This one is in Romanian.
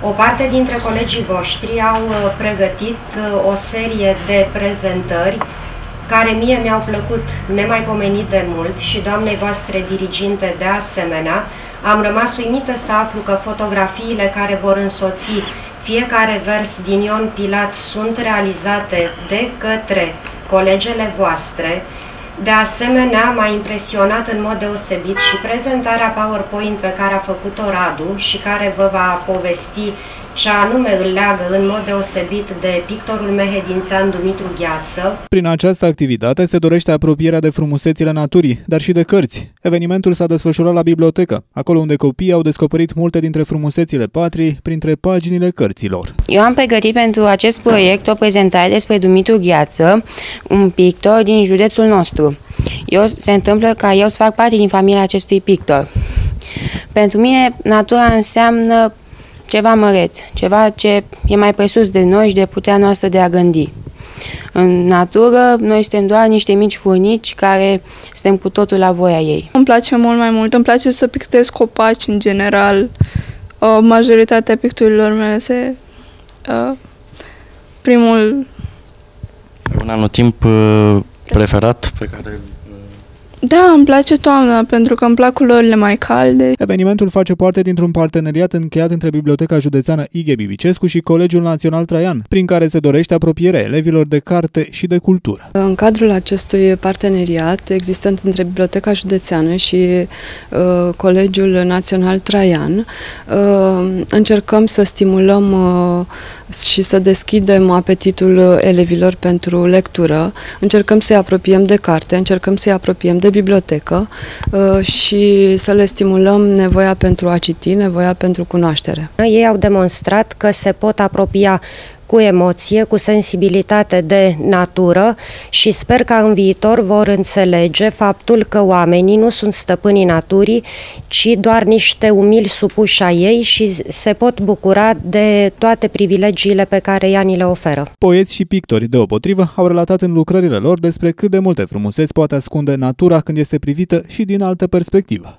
O parte dintre colegii voștri au uh, pregătit uh, o serie de prezentări care mie mi-au plăcut nemaipomenit de mult și doamnei voastre diriginte de asemenea. Am rămas uimită să aflu că fotografiile care vor însoți fiecare vers din Ion Pilat sunt realizate de către colegele voastre, de asemenea, m-a impresionat în mod deosebit și prezentarea PowerPoint pe care a făcut-o Radu și care vă va povesti ce anume îl leagă în mod deosebit de pictorul mehedințean Dumitru Gheață. Prin această activitate se dorește apropierea de frumusețile naturii, dar și de cărți. Evenimentul s-a desfășurat la bibliotecă, acolo unde copiii au descoperit multe dintre frumusețile patriei printre paginile cărților. Eu am pregătit pentru acest proiect o prezentare despre Dumitru Gheață, un pictor din județul nostru. Eu, se întâmplă ca eu să fac parte din familia acestui pictor. Pentru mine, natura înseamnă ceva măreț, ceva ce e mai presus de noi și de puterea noastră de a gândi. În natură, noi suntem doar niște mici furnici care suntem cu totul la voia ei. Îmi place mult mai mult, îmi place să pictez copaci în general. O majoritatea picturilor mele se... Uh, primul... Un anotimp uh, preferat pe care da, îmi place toamna, pentru că îmi plac culorile mai calde. Evenimentul face parte dintr-un parteneriat încheiat între Biblioteca Județeană Ighe Bibicescu și Colegiul Național Traian, prin care se dorește apropierea elevilor de carte și de cultură. În cadrul acestui parteneriat existent între Biblioteca Județeană și uh, Colegiul Național Traian, uh, încercăm să stimulăm uh, și să deschidem apetitul elevilor pentru lectură, încercăm să-i apropiem de carte, încercăm să-i apropiem de de bibliotecă uh, și să le stimulăm nevoia pentru a citi, nevoia pentru cunoaștere. Ei au demonstrat că se pot apropia cu emoție, cu sensibilitate de natură și sper că în viitor vor înțelege faptul că oamenii nu sunt stăpânii naturii, ci doar niște umili supuși a ei și se pot bucura de toate privilegiile pe care ea ni le oferă. Poeți și pictori, deopotrivă, au relatat în lucrările lor despre cât de multe frumuseți poate ascunde natura când este privită și din altă perspectivă.